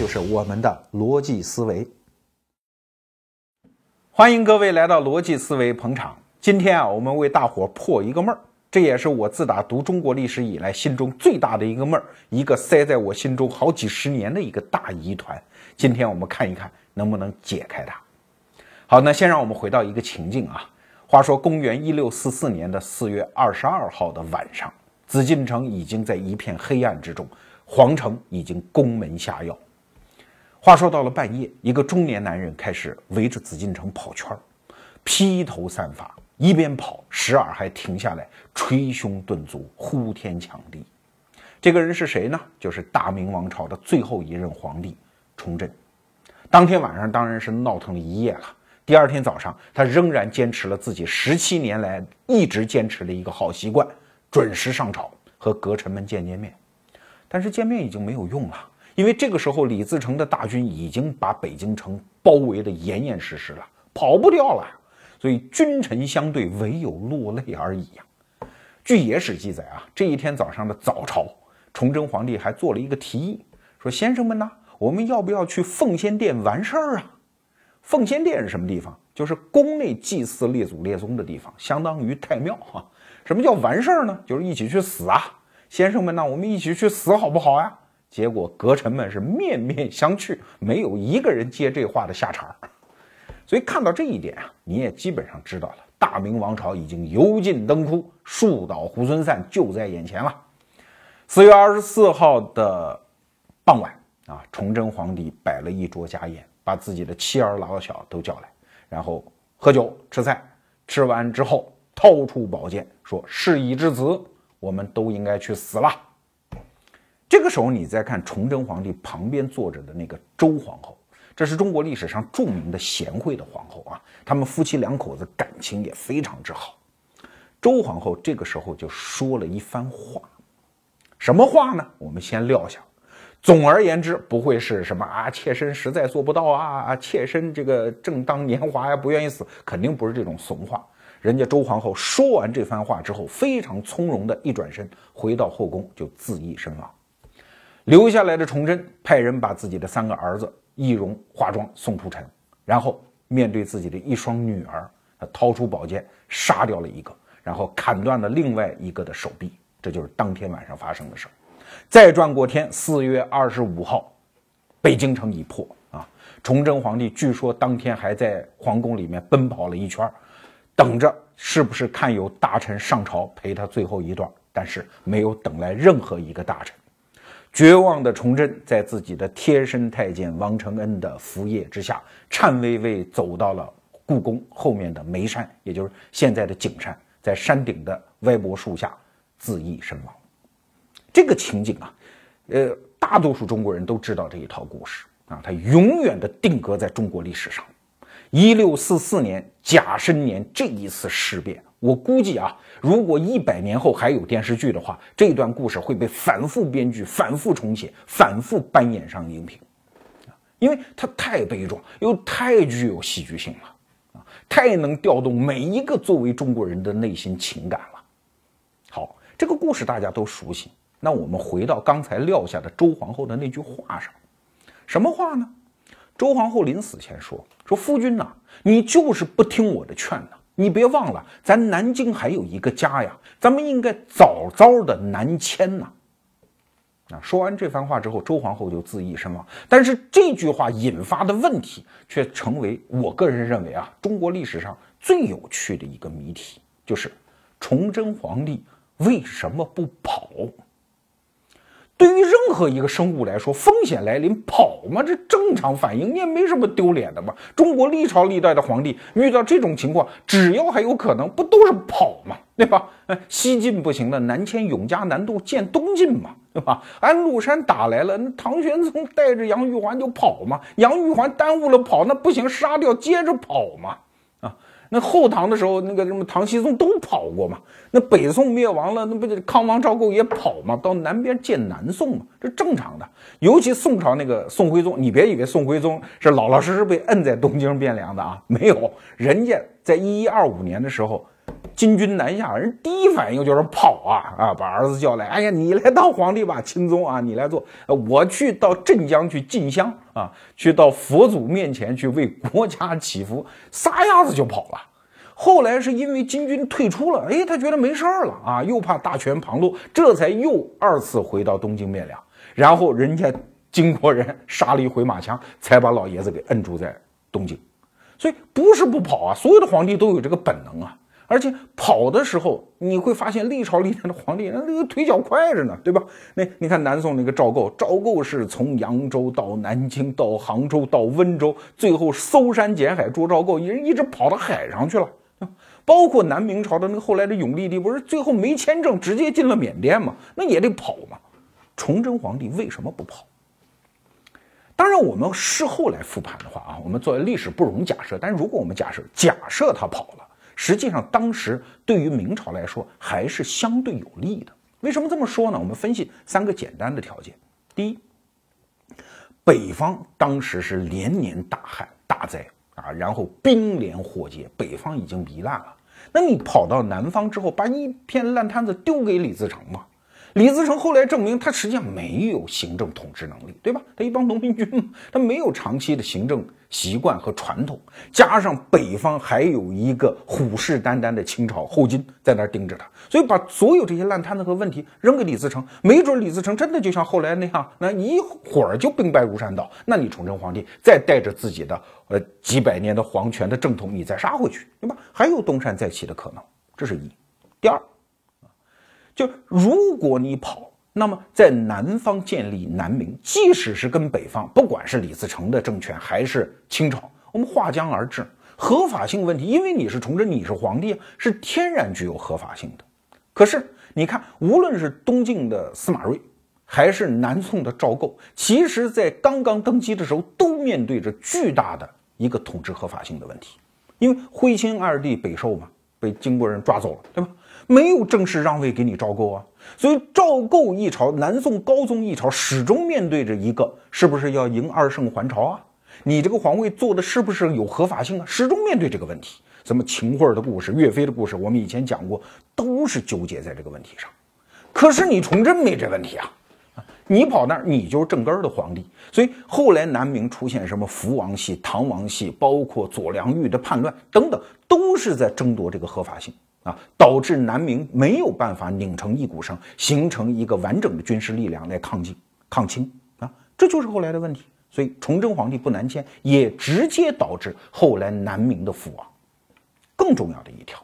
就是我们的逻辑思维。欢迎各位来到逻辑思维捧场。今天啊，我们为大伙破一个闷儿，这也是我自打读中国历史以来心中最大的一个闷儿，一个塞在我心中好几十年的一个大疑团。今天我们看一看能不能解开它。好，那先让我们回到一个情境啊。话说公元一六四四年的四月二十二号的晚上，紫禁城已经在一片黑暗之中，皇城已经宫门下药。话说到了半夜，一个中年男人开始围着紫禁城跑圈儿，披头散发，一边跑，时而还停下来捶胸顿足，呼天抢地。这个人是谁呢？就是大明王朝的最后一任皇帝崇祯。当天晚上当然是闹腾了一夜了。第二天早上，他仍然坚持了自己十七年来一直坚持的一个好习惯，准时上朝和阁臣们见见面。但是见面已经没有用了。因为这个时候，李自成的大军已经把北京城包围的严严实实了，跑不掉了，所以君臣相对，唯有落泪而已呀。据野史记载啊，这一天早上的早朝，崇祯皇帝还做了一个提议，说：“先生们呐，我们要不要去奉先殿完事儿啊？”奉先殿是什么地方？就是宫内祭祀列祖列宗的地方，相当于太庙啊。什么叫完事儿呢？就是一起去死啊！先生们呐，我们一起去死好不好呀？结果阁臣们是面面相觑，没有一个人接这话的下茬所以看到这一点啊，你也基本上知道了，大明王朝已经油尽灯枯，树倒猢狲散就在眼前了。四月二十四号的傍晚啊，崇祯皇帝摆了一桌家宴，把自己的妻儿老小都叫来，然后喝酒吃菜。吃完之后，掏出宝剑说：“事已至此，我们都应该去死了。”这个时候，你再看崇祯皇帝旁边坐着的那个周皇后，这是中国历史上著名的贤惠的皇后啊。他们夫妻两口子感情也非常之好。周皇后这个时候就说了一番话，什么话呢？我们先撂下。总而言之，不会是什么啊，妾身实在做不到啊，啊，妾身这个正当年华呀，不愿意死，肯定不是这种怂话。人家周皇后说完这番话之后，非常从容的一转身，回到后宫就自缢身亡。留下来的崇祯派人把自己的三个儿子易容化妆送出城，然后面对自己的一双女儿，他掏出宝剑杀掉了一个，然后砍断了另外一个的手臂。这就是当天晚上发生的事儿。再转过天，四月二十五号，北京城已破啊！崇祯皇帝据说当天还在皇宫里面奔跑了一圈，等着是不是看有大臣上朝陪他最后一段，但是没有等来任何一个大臣。绝望的崇祯在自己的贴身太监王承恩的扶掖之下，颤巍巍走到了故宫后面的梅山，也就是现在的景山，在山顶的歪脖树下自缢身亡。这个情景啊，呃，大多数中国人都知道这一套故事啊，它永远的定格在中国历史上。一六四四年甲申年这一次事变。我估计啊，如果一百年后还有电视剧的话，这段故事会被反复编剧、反复重写、反复搬演上荧屏，因为它太悲壮又太具有戏剧性了，啊，太能调动每一个作为中国人的内心情感了。好，这个故事大家都熟悉，那我们回到刚才撂下的周皇后的那句话上，什么话呢？周皇后临死前说：“说夫君呐，你就是不听我的劝呐。”你别忘了，咱南京还有一个家呀，咱们应该早早的南迁呐。啊，说完这番话之后，周皇后就自缢身亡。但是这句话引发的问题，却成为我个人认为啊，中国历史上最有趣的一个谜题，就是崇祯皇帝为什么不跑？对于任何一个生物来说，风险来临跑嘛，这正常反应，你也没什么丢脸的嘛。中国历朝历代的皇帝遇到这种情况，只要还有可能，不都是跑嘛，对吧？哎西晋不行了，南迁永嘉南渡建东晋嘛，对吧？安禄山打来了，那唐玄宗带着杨玉环就跑嘛，杨玉环耽误了跑，那不行，杀掉接着跑嘛。那后唐的时候，那个什么唐僖宗都跑过嘛？那北宋灭亡了，那不就康王赵构也跑嘛？到南边建南宋嘛？这正常的。尤其宋朝那个宋徽宗，你别以为宋徽宗是老老实实被摁在东京汴梁的啊，没有，人家在一一二五年的时候金军南下，人第一反应就是跑啊啊！把儿子叫来，哎呀，你来当皇帝吧，钦宗啊，你来做，我去到镇江去进香啊，去到佛祖面前去为国家祈福，撒丫子就跑了。后来是因为金军退出了，哎，他觉得没事儿了啊，又怕大权旁落，这才又二次回到东京汴梁，然后人家金国人杀了一回马枪，才把老爷子给摁住在东京。所以不是不跑啊，所有的皇帝都有这个本能啊。而且跑的时候，你会发现历朝历代的皇帝，那那个腿脚快着呢，对吧？那你看南宋那个赵构，赵构是从扬州到南京，到杭州，到温州，最后搜山捡海捉赵构，一人一直跑到海上去了。包括南明朝的那个后来的永历帝，不是最后没签证，直接进了缅甸嘛？那也得跑嘛。崇祯皇帝为什么不跑？当然，我们事后来复盘的话啊，我们作为历史不容假设，但是如果我们假设，假设他跑了。实际上，当时对于明朝来说还是相对有利的。为什么这么说呢？我们分析三个简单的条件：第一，北方当时是连年大旱大灾啊，然后兵连祸结，北方已经糜烂了。那你跑到南方之后，把一片烂摊子丢给李自成嘛？李自成后来证明，他实际上没有行政统治能力，对吧？他一帮农民军嘛，他没有长期的行政习惯和传统，加上北方还有一个虎视眈眈的清朝后金在那儿盯着他，所以把所有这些烂摊子和问题扔给李自成，没准李自成真的就像后来那样，那一会儿就兵败如山倒。那你崇祯皇帝再带着自己的呃几百年的皇权的正统，你再杀回去，对吧？还有东山再起的可能，这是一。第二。就如果你跑，那么在南方建立南明，即使是跟北方，不管是李自成的政权还是清朝，我们划江而治，合法性问题，因为你是崇祯，你是皇帝，是天然具有合法性的。可是你看，无论是东晋的司马睿，还是南宋的赵构，其实在刚刚登基的时候，都面对着巨大的一个统治合法性的问题，因为徽钦二帝北狩嘛，被金国人抓走了，对吧？没有正式让位给你赵构啊，所以赵构一朝，南宋高宗一朝，始终面对着一个是不是要迎二圣还朝啊？你这个皇位做的是不是有合法性啊？始终面对这个问题。什么秦桧的故事、岳飞的故事，我们以前讲过，都是纠结在这个问题上。可是你崇祯没这问题啊，你跑那儿，你就是正根儿的皇帝。所以后来南明出现什么福王系、唐王系，包括左良玉的叛乱等等，都是在争夺这个合法性。啊，导致南明没有办法拧成一股绳，形成一个完整的军事力量来抗击抗清啊，这就是后来的问题。所以崇祯皇帝不南迁，也直接导致后来南明的覆亡。更重要的一条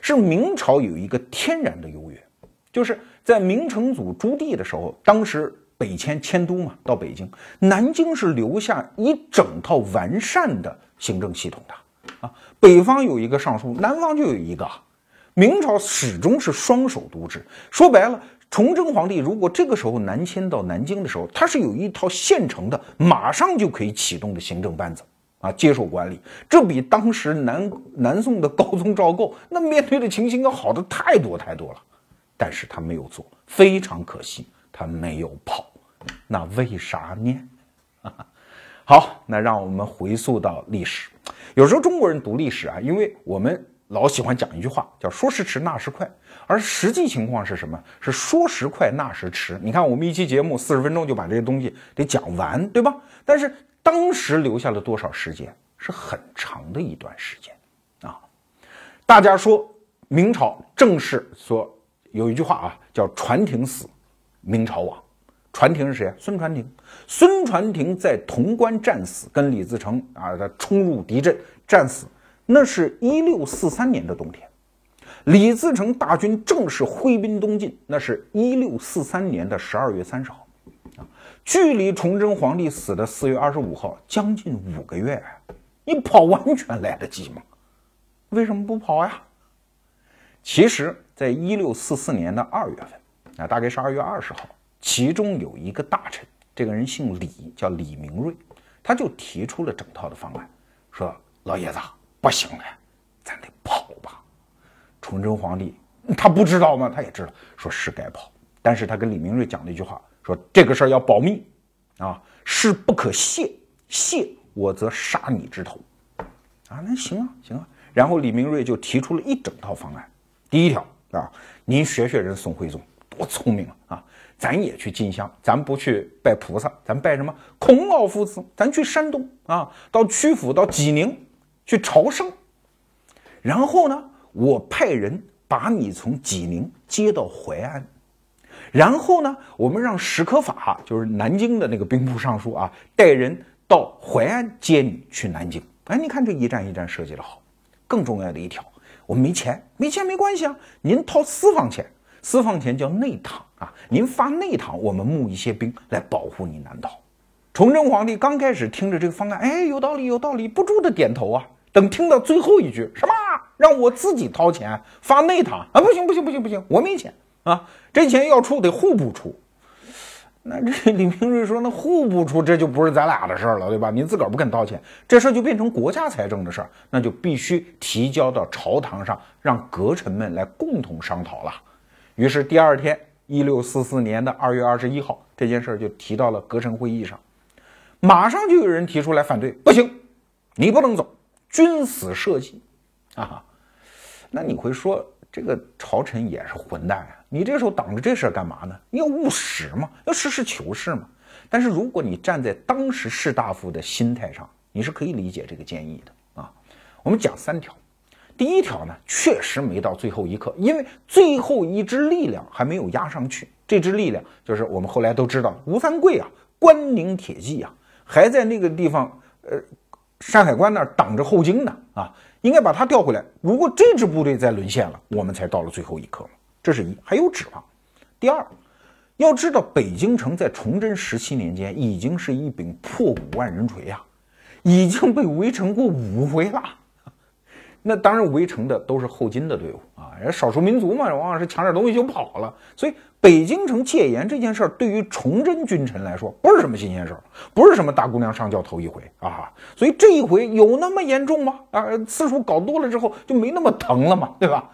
是，明朝有一个天然的优越，就是在明成祖朱棣的时候，当时北迁迁都嘛，到北京，南京是留下一整套完善的行政系统的啊，北方有一个尚书，南方就有一个。明朝始终是双手督制，说白了，崇祯皇帝如果这个时候南迁到南京的时候，他是有一套现成的，马上就可以启动的行政班子啊，接受管理，这比当时南南宋的高宗赵构那面对的情形要好的太多太多了。但是他没有做，非常可惜，他没有跑，那为啥呢？好，那让我们回溯到历史，有时候中国人读历史啊，因为我们。老喜欢讲一句话，叫“说时迟，那时快”，而实际情况是什么？是说时快，那时迟。你看，我们一期节目四十分钟就把这些东西得讲完，对吧？但是当时留下了多少时间？是很长的一段时间啊！大家说明朝正式说有一句话啊，叫“传庭死，明朝亡”。传庭是谁？孙传庭。孙传庭在潼关战死，跟李自成啊，他冲入敌阵战死。那是一六四三年的冬天，李自成大军正式挥兵东进。那是一六四三年的十二月三十号，啊，距离崇祯皇帝死的四月二十五号将近五个月，你跑完全来得及吗？为什么不跑呀？其实，在一六四四年的二月份，啊，大概是二月二十号，其中有一个大臣，这个人姓李，叫李明瑞，他就提出了整套的方案，说：“老爷子。”不行了，咱得跑吧。崇祯皇帝他不知道吗？他也知道，说是该跑。但是他跟李明瑞讲了一句话，说这个事儿要保密啊，事不可泄，泄我则杀你之头。啊，那行啊，行啊。然后李明瑞就提出了一整套方案。第一条啊，您学学人宋徽宗多聪明啊啊，咱也去进香，咱不去拜菩萨，咱拜什么孔老夫子？咱去山东啊，到曲阜、到济宁去朝圣。然后呢，我派人把你从济宁接到淮安。然后呢，我们让史可法，就是南京的那个兵部尚书啊，带人到淮安接你去南京。哎，你看这一站一站设计的好。更重要的一条，我们没钱，没钱没关系啊，您掏私房钱，私房钱叫内堂啊，您发内堂，我们募一些兵来保护你南逃。崇祯皇帝刚开始听着这个方案，哎，有道理，有道理，不住的点头啊。等听到最后一句，什么让我自己掏钱发内堂啊？不行，不行，不行，不行，我没钱。啊，这钱要出得户部出，那这李明瑞说，那户部出这就不是咱俩的事儿了，对吧？您自个儿不肯掏钱，这事儿就变成国家财政的事儿，那就必须提交到朝堂上，让阁臣们来共同商讨了。于是第二天，一六四四年的二月二十一号，这件事儿就提到了阁臣会议上，马上就有人提出来反对，不行，你不能走，君死社稷啊！那你会说？这个朝臣也是混蛋啊！你这时候挡着这事儿干嘛呢？你要务实嘛，要实事求是嘛。但是如果你站在当时士大夫的心态上，你是可以理解这个建议的啊。我们讲三条，第一条呢，确实没到最后一刻，因为最后一支力量还没有压上去。这支力量就是我们后来都知道吴三桂啊，关宁铁骑啊，还在那个地方，呃，山海关那儿挡着后金呢啊。应该把他调回来。如果这支部队再沦陷了，我们才到了最后一刻这是一，还有指望。第二，要知道北京城在崇祯十七年间已经是一柄破鼓万人锤呀，已经被围城过五回了。那当然，围城的都是后金的队伍，少数民族嘛，往往是抢点东西就跑了，所以。北京城戒严这件事儿，对于崇祯君臣来说不是什么新鲜事儿，不是什么大姑娘上轿头一回啊，所以这一回有那么严重吗？啊，次数搞多了之后就没那么疼了嘛，对吧？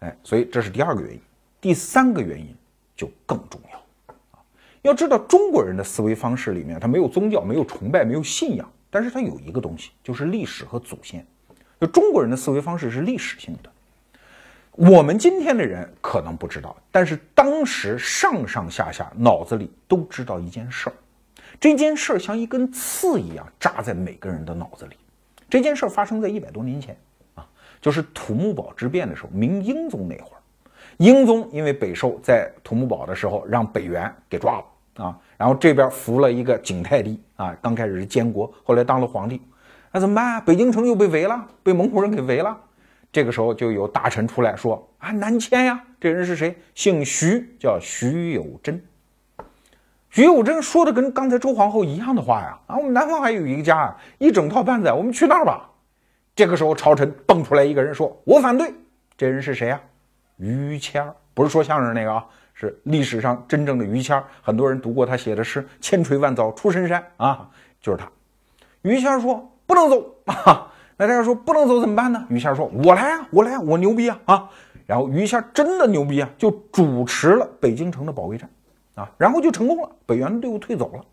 哎，所以这是第二个原因，第三个原因就更重要啊。要知道中国人的思维方式里面，他没有宗教，没有崇拜，没有信仰，但是他有一个东西，就是历史和祖先。就中国人的思维方式是历史性的。我们今天的人可能不知道，但是当时上上下下脑子里都知道一件事儿，这件事儿像一根刺一样扎在每个人的脑子里。这件事儿发生在一百多年前啊，就是土木堡之变的时候，明英宗那会儿，英宗因为北狩在土木堡的时候让北元给抓了啊，然后这边扶了一个景泰帝啊，刚开始是监国，后来当了皇帝，那怎么办啊？北京城又被围了，被蒙古人给围了。这个时候就有大臣出来说啊，南迁呀，这人是谁？姓徐，叫徐有贞。徐有贞说的跟刚才周皇后一样的话呀，啊，我们南方还有一个家啊，一整套班子，我们去那儿吧。这个时候朝臣蹦出来一个人说，我反对。这人是谁呀？于谦儿，不是说相声那个啊，是历史上真正的于谦儿。很多人读过他写的诗，千锤万凿出深山啊，就是他。于谦儿说不能走啊。那大家说不能走怎么办呢？于谦说：“我来啊，我来，我牛逼啊啊！”然后于谦真的牛逼啊，就主持了北京城的保卫战啊，然后就成功了，北元的队伍退走了。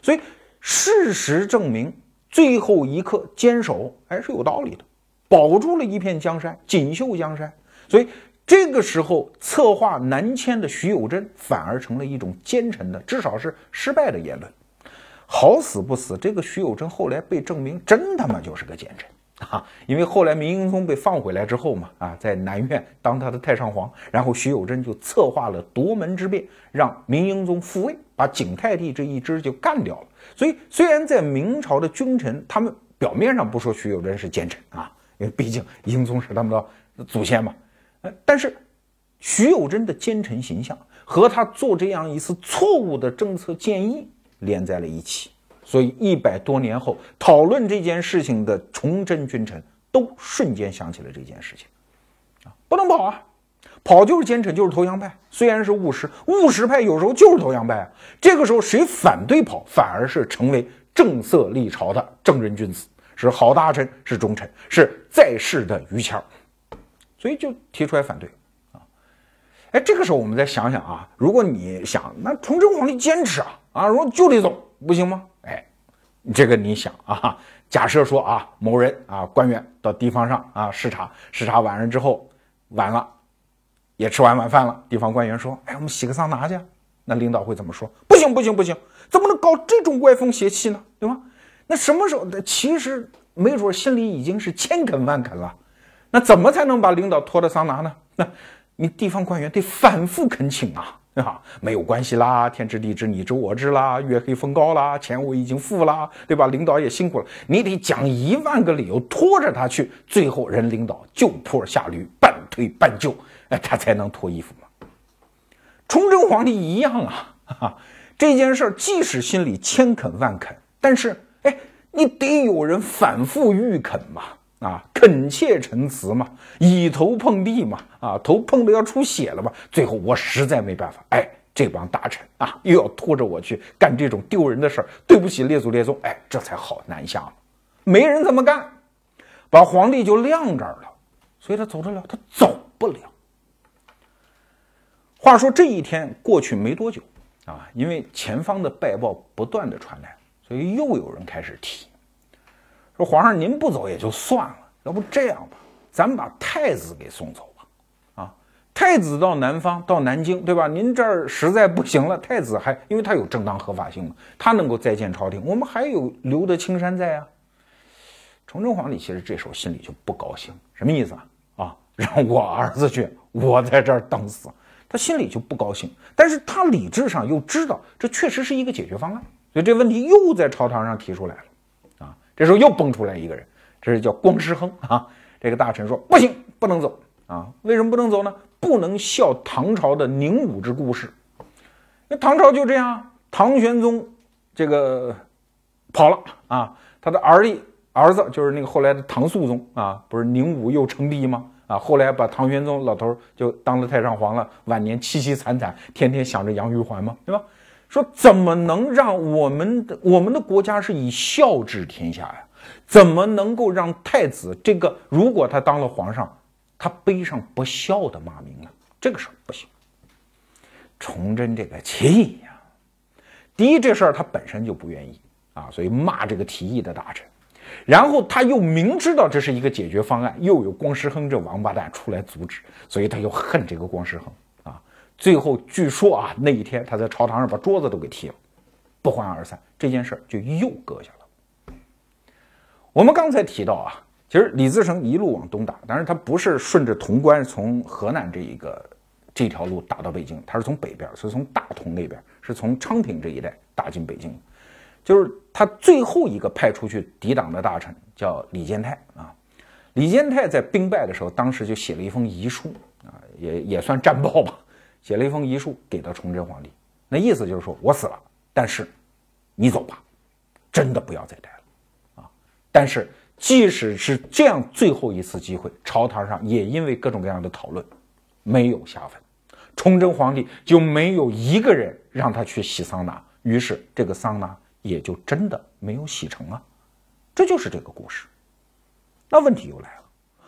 所以事实证明，最后一刻坚守还是有道理的，保住了一片江山，锦绣江山。所以这个时候策划南迁的徐有贞反而成了一种奸臣的，至少是失败的言论。好死不死，这个徐有贞后来被证明真他妈就是个奸臣啊！因为后来明英宗被放回来之后嘛，啊，在南苑当他的太上皇，然后徐有贞就策划了夺门之变，让明英宗复位，把景泰帝这一支就干掉了。所以，虽然在明朝的君臣，他们表面上不说徐有贞是奸臣啊，因为毕竟英宗是他们的祖先嘛，呃，但是徐有贞的奸臣形象和他做这样一次错误的政策建议。连在了一起，所以一百多年后讨论这件事情的崇祯君臣都瞬间想起了这件事情，啊，不能跑啊，跑就是奸臣，就是投降派。虽然是务实，务实派有时候就是投降派啊。这个时候谁反对跑，反而是成为正色立朝的正人君子，是好大臣，是忠臣，是在世的于谦儿，所以就提出来反对。哎，这个时候我们再想想啊，如果你想，那崇祯皇帝坚持啊。啊，说就得走，不行吗？哎，这个你想啊，假设说啊，某人啊，官员到地方上啊视察，视察完了之后，晚了，也吃完晚饭了，地方官员说，哎，我们洗个桑拿去。那领导会怎么说？不行不行不行，怎么能搞这种歪风邪气呢？对吧？那什么时候？其实没准心里已经是千肯万肯了。那怎么才能把领导拖到桑拿呢？那你地方官员得反复恳请啊。对吧？没有关系啦，天知地知，你知我知啦，月黑风高啦，钱我已经付啦，对吧？领导也辛苦了，你得讲一万个理由拖着他去，最后人领导就坡下驴，半推半就，哎，他才能脱衣服嘛。崇祯皇帝一样啊，哈，这件事即使心里千恳万恳，但是哎，你得有人反复欲恳嘛。啊，恳切陈词嘛，以头碰地嘛，啊，头碰的要出血了嘛。最后我实在没办法，哎，这帮大臣啊，又要拖着我去干这种丢人的事儿，对不起列祖列宗，哎，这才好南下嘛。没人这么干，把皇帝就晾这儿了，所以他走得了，他走不了。话说这一天过去没多久啊，因为前方的败报不断的传来，所以又有人开始提。说皇上您不走也就算了，要不这样吧，咱们把太子给送走吧。啊，太子到南方到南京，对吧？您这儿实在不行了，太子还因为他有正当合法性嘛，他能够再见朝廷，我们还有留得青山在啊。崇祯皇帝其实这时候心里就不高兴，什么意思啊？啊，让我儿子去，我在这儿等死，他心里就不高兴。但是他理智上又知道这确实是一个解决方案，所以这问题又在朝堂上提出来了。这时候又蹦出来一个人，这是叫光师亨啊。这个大臣说：“不行，不能走啊！为什么不能走呢？不能笑唐朝的宁武之故事。那唐朝就这样，唐玄宗这个跑了啊，他的儿子儿子就是那个后来的唐肃宗啊，不是宁武又称帝吗？啊，后来把唐玄宗老头就当了太上皇了，晚年凄凄惨惨，天天想着杨玉环嘛，对吧？”说怎么能让我们的我们的国家是以孝治天下呀？怎么能够让太子这个如果他当了皇上，他背上不孝的骂名呢？这个事儿不行。崇祯这个气呀！第一，这事儿他本身就不愿意啊，所以骂这个提议的大臣。然后他又明知道这是一个解决方案，又有光师亨这王八蛋出来阻止，所以他又恨这个光师亨。最后据说啊，那一天他在朝堂上把桌子都给踢了，不欢而散。这件事儿就又搁下了。我们刚才提到啊，其实李自成一路往东打，但是他不是顺着潼关从河南这一个这条路打到北京，他是从北边，是从大同那边，是从昌平这一带打进北京。就是他最后一个派出去抵挡的大臣叫李建泰啊。李建泰在兵败的时候，当时就写了一封遗书啊，也也算战报吧。写了一封遗书给到崇祯皇帝，那意思就是说我死了，但是你走吧，真的不要再待了啊！但是即使是这样最后一次机会，朝堂上也因为各种各样的讨论没有下文，崇祯皇帝就没有一个人让他去洗桑拿，于是这个桑拿也就真的没有洗成啊！这就是这个故事。那问题又来了，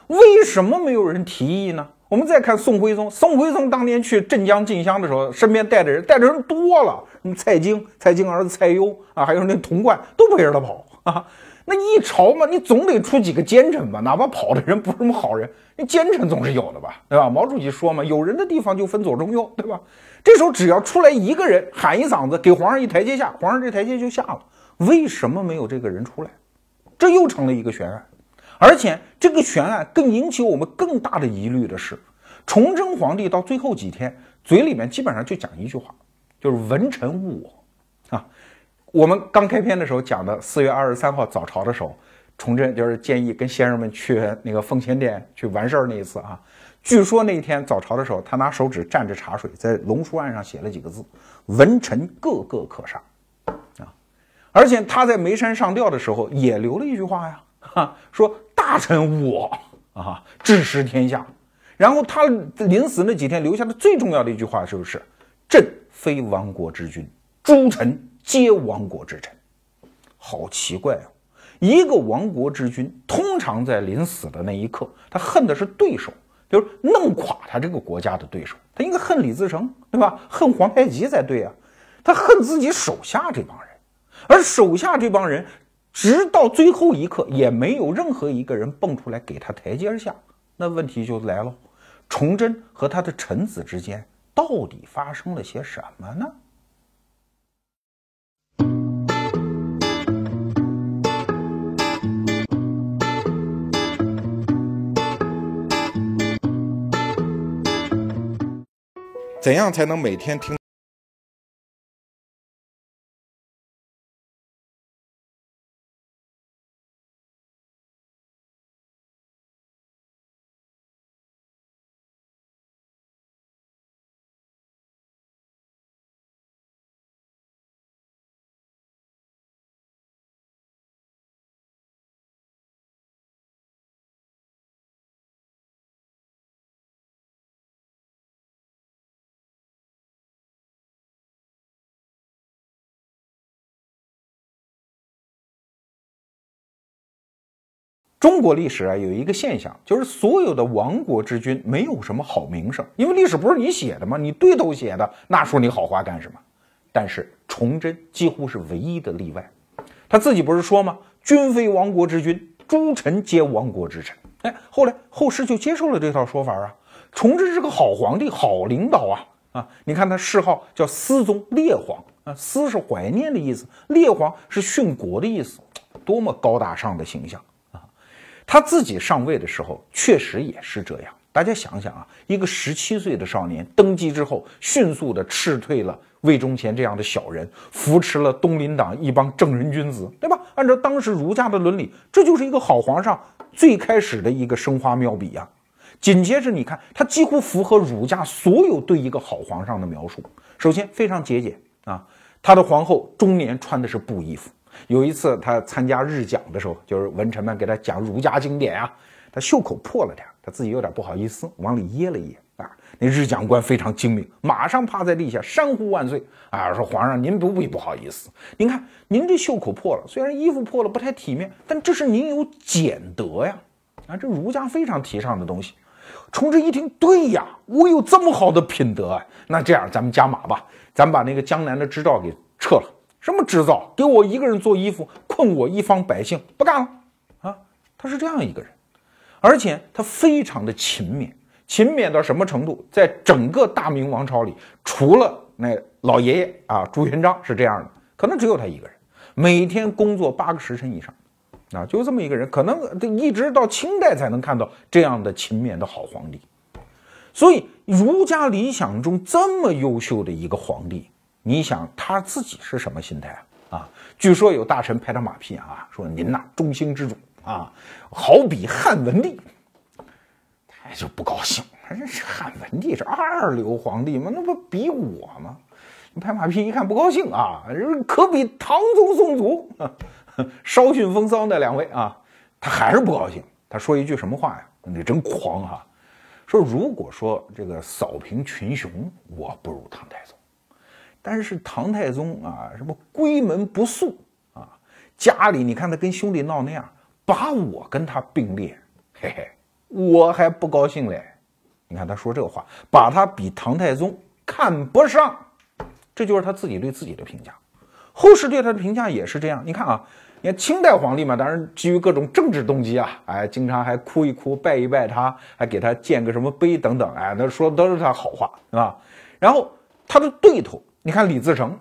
为什么没有人提议呢？我们再看宋徽宗，宋徽宗当年去镇江进香的时候，身边带的人带的人多了，什么蔡京、蔡京儿子蔡攸啊，还有那童贯都陪着他跑啊。那一朝嘛，你总得出几个奸臣吧，哪怕跑的人不是什么好人，那奸臣总是有的吧，对吧？毛主席说嘛，有人的地方就分左中右，对吧？这时候只要出来一个人喊一嗓子，给皇上一台阶下，皇上这台阶就下了。为什么没有这个人出来？这又成了一个悬案。而且这个悬案更引起我们更大的疑虑的是，崇祯皇帝到最后几天嘴里面基本上就讲一句话，就是文臣误我啊。我们刚开篇的时候讲的四月二十三号早朝的时候，崇祯就是建议跟先生们去那个奉乾殿去完事儿那一次啊。据说那天早朝的时候，他拿手指蘸着茶水，在龙书案上写了几个字：“文臣个个可杀。”啊，而且他在眉山上吊的时候也留了一句话呀，哈，说。大臣我啊，治时天下。然后他临死那几天留下的最重要的一句话就是：“朕非亡国之君，诸臣皆亡国之臣。”好奇怪啊！一个亡国之君，通常在临死的那一刻，他恨的是对手，就是弄垮他这个国家的对手。他应该恨李自成，对吧？恨皇太极才对啊。他恨自己手下这帮人，而手下这帮人直到最后一刻，也没有任何一个人蹦出来给他台阶下。那问题就来了：崇祯和他的臣子之间到底发生了些什么呢？怎样才能每天听？中国历史啊，有一个现象，就是所有的亡国之君没有什么好名声，因为历史不是你写的吗？你对头写的，那说你好话干什么？但是崇祯几乎是唯一的例外，他自己不是说吗？君非亡国之君，诸臣皆亡国之臣。哎，后来后世就接受了这套说法啊。崇祯是个好皇帝，好领导啊啊！你看他谥号叫思宗烈皇啊，思是怀念的意思，烈皇是殉国的意思，多么高大上的形象！他自己上位的时候，确实也是这样。大家想想啊，一个十七岁的少年登基之后，迅速的斥退了魏忠贤这样的小人，扶持了东林党一帮正人君子，对吧？按照当时儒家的伦理，这就是一个好皇上最开始的一个生花妙笔呀。紧接着，你看他几乎符合儒家所有对一个好皇上的描述。首先，非常节俭啊，他的皇后终年穿的是布衣服。有一次，他参加日讲的时候，就是文臣们给他讲儒家经典啊，他袖口破了点，他自己有点不好意思，往里掖了掖啊。那日讲官非常精明，马上趴在地下山呼万岁啊，说皇上您不必不好意思，您看您这袖口破了，虽然衣服破了不太体面，但这是您有俭德呀，啊，这儒家非常提倡的东西。崇祯一听，对呀，我有这么好的品德啊，那这样咱们加码吧，咱把那个江南的织造给撤了。什么制造？给我一个人做衣服，困我一方百姓，不干了啊！他是这样一个人，而且他非常的勤勉，勤勉到什么程度？在整个大明王朝里，除了那老爷爷啊朱元璋是这样的，可能只有他一个人，每天工作八个时辰以上，啊，就这么一个人，可能一直到清代才能看到这样的勤勉的好皇帝。所以，儒家理想中这么优秀的一个皇帝。你想他自己是什么心态啊？啊，据说有大臣拍他马屁啊，说您呐中兴之主啊，好比汉文帝，他就不高兴。这是汉文帝是二流皇帝吗？那不比我吗？拍马屁一看不高兴啊，可比唐宗宋祖，稍逊风骚那两位啊，他还是不高兴。他说一句什么话呀？你真狂哈！说如果说这个扫平群雄，我不如唐太宗。但是唐太宗啊，什么闺门不素啊，家里你看他跟兄弟闹那样，把我跟他并列，嘿嘿，我还不高兴嘞。你看他说这个话，把他比唐太宗看不上，这就是他自己对自己的评价。后世对他的评价也是这样。你看啊，你看清代皇帝嘛，当然基于各种政治动机啊，哎，经常还哭一哭，拜一拜他，还给他建个什么碑等等，哎，那说的都是他好话，是吧？然后他的对头。你看李自成，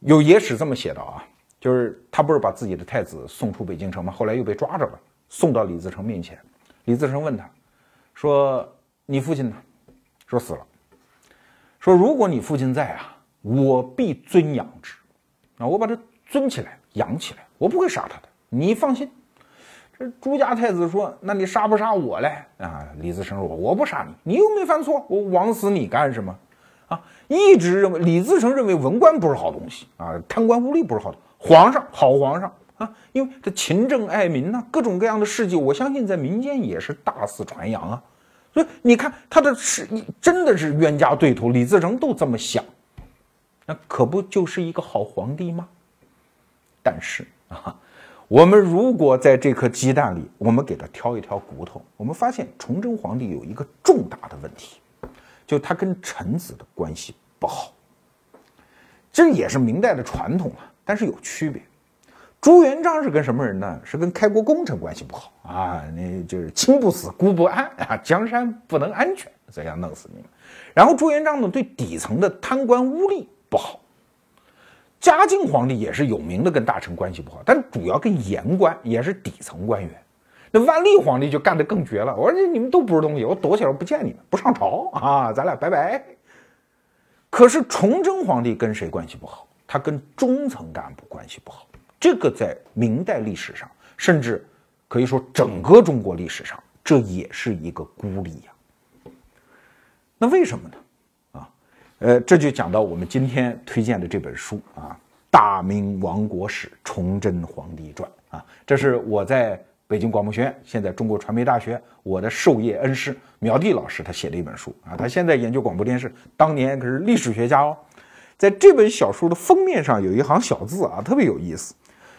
有野史这么写的啊，就是他不是把自己的太子送出北京城吗？后来又被抓着了，送到李自成面前。李自成问他，说：“你父亲呢？”说死了。说：“如果你父亲在啊，我必尊养之，啊，我把他尊起来，养起来，我不会杀他的，你放心。”这朱家太子说：“那你杀不杀我嘞？”啊，李自成说：“我不杀你，你又没犯错，我枉死你干什么？”啊，一直认为李自成认为文官不是好东西啊，贪官污吏不是好东西，皇上好皇上啊，因为他勤政爱民呐，各种各样的事迹，我相信在民间也是大肆传扬啊。所以你看他的是，真的是冤家对头，李自成都这么想，那可不就是一个好皇帝吗？但是啊，我们如果在这颗鸡蛋里，我们给他挑一挑骨头，我们发现崇祯皇帝有一个重大的问题。就他跟臣子的关系不好，这也是明代的传统啊。但是有区别，朱元璋是跟什么人呢？是跟开国功臣关系不好啊，那就是亲不死，孤不安啊，江山不能安全，所以要弄死你们。然后朱元璋呢，对底层的贪官污吏不好。嘉靖皇帝也是有名的跟大臣关系不好，但主要跟言官，也是底层官员。那万历皇帝就干得更绝了，我说你们都不是东西，我躲起来不见你们，不上朝啊，咱俩拜拜。可是崇祯皇帝跟谁关系不好？他跟中层干部关系不好。这个在明代历史上，甚至可以说整个中国历史上，这也是一个孤立呀。那为什么呢？啊，呃，这就讲到我们今天推荐的这本书啊，《大明亡国史崇祯皇帝传》啊，这是我在北京广播学院，现在中国传媒大学我的授业恩师苗娣老师他写了一本书啊，他现在研究广播电视，当年可是历史学家哦。在这本小书的封面上有一行小字啊，特别有意思。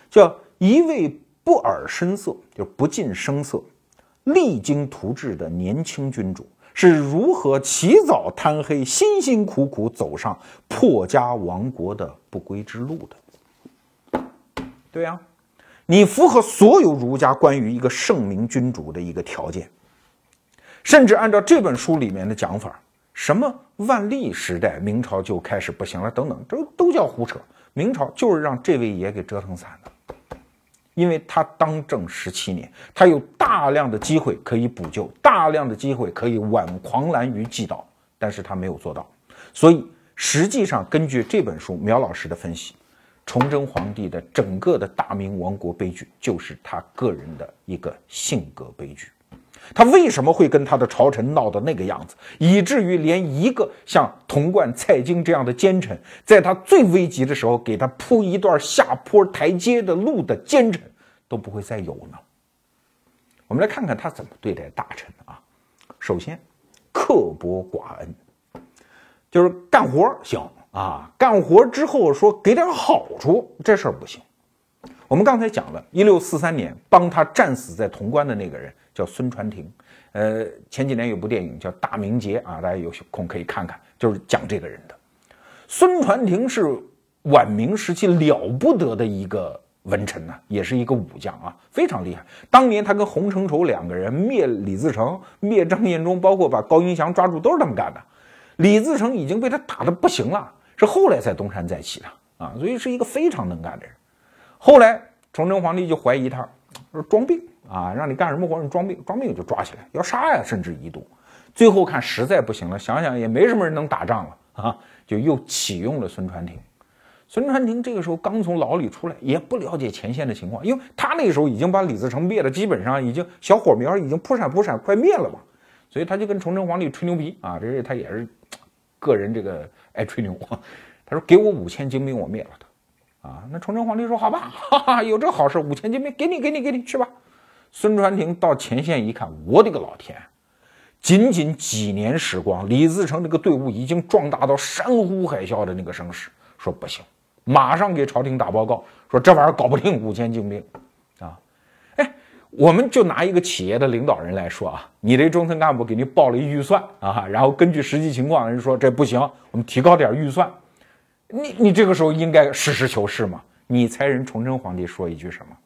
叫一位不耳声色，就不近声色，励精图治的年轻君主是如何起早贪黑，辛辛苦苦走上破家亡国的不归之路的？对呀，你符合所有儒家关于一个圣明君主的一个条件，甚至按照这本书里面的讲法，什么万历时代明朝就开始不行了等等，这都叫胡扯。明朝就是让这位爷给折腾惨的。因为他当政十七年，他有大量的机会可以补救，大量的机会可以挽狂澜于既倒，但是他没有做到。所以实际上，根据这本书苗老师的分析，崇祯皇帝的整个的大明亡国悲剧，就是他个人的一个性格悲剧。他为什么会跟他的朝臣闹到那个样子，以至于连一个像童贯、蔡京这样的奸臣，在他最危急的时候给他铺一段下坡台阶的路的奸臣都不会再有呢？我们来看看他怎么对待大臣啊。首先，刻薄寡恩，就是干活行啊，干活之后说给点好处，这事儿不行。我们刚才讲了，一六四三年帮他战死在潼关的那个人。叫孙传庭，呃，前几年有部电影叫《大明劫》啊，大家有空可以看看，就是讲这个人的。孙传庭是晚明时期了不得的一个文臣呐，也是一个武将啊，非常厉害。当年他跟洪承畴两个人灭李自成、灭张献忠，包括把高迎祥抓住，都是他们干的。李自成已经被他打得不行了，是后来才东山再起的啊，所以是一个非常能干的人。后来崇祯皇帝就怀疑他，说装病。啊，让你干什么活你装病，装病就抓起来要杀呀，甚至一度，最后看实在不行了，想想也没什么人能打仗了啊，就又启用了孙传庭。孙传庭这个时候刚从牢里出来，也不了解前线的情况，因为他那个时候已经把李自成灭的基本上已经小火苗已经扑闪扑闪快灭了嘛，所以他就跟崇祯皇帝吹牛逼啊，这是他也是个人这个爱吹牛，他说给我五千精兵，我灭了他啊。那崇祯皇帝说好吧，哈哈，有这好事，五千精兵给你给你给你去吧。孙传庭到前线一看，我的个老天！仅仅几年时光，李自成这个队伍已经壮大到山呼海啸的那个声势。说不行，马上给朝廷打报告，说这玩意儿搞不定五千精兵！我们就拿一个企业的领导人来说啊，你这中层干部给你报了一预算啊，然后根据实际情况，人说这不行，我们提高点预算。你你这个时候应该实事求是嘛？你猜人崇祯皇帝说一句什么？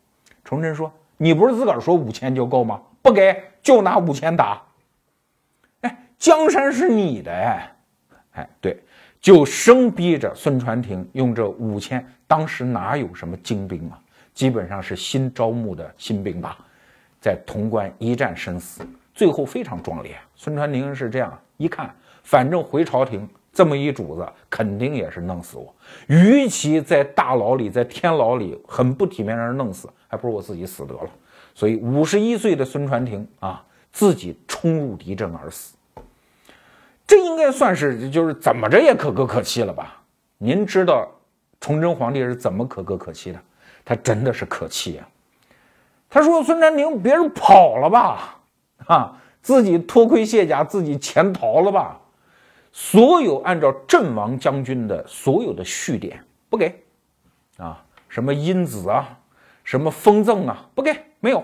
崇祯说。你不是自个儿说五千就够吗？不给就拿五千打。哎，江山是你的哎，哎对，就生逼着孙传庭用这五千。当时哪有什么精兵啊？基本上是新招募的新兵吧，在潼关一战身死，最后非常壮烈。孙传庭是这样一看，反正回朝廷这么一主子，肯定也是弄死我。与其在大牢里，在天牢里很不体面让人弄死。还不如我自己死得了，所以五十一岁的孙传庭啊，自己冲入敌阵而死。这应该算是就是怎么着也可歌可泣了吧？您知道崇祯皇帝是怎么可歌可泣的？他真的是可泣呀！他说：“孙传庭，别人跑了吧？啊，自己脱盔卸甲，自己潜逃了吧？所有按照阵亡将军的所有的序点不给啊，什么因子啊？”什么封赠啊？不给，没有，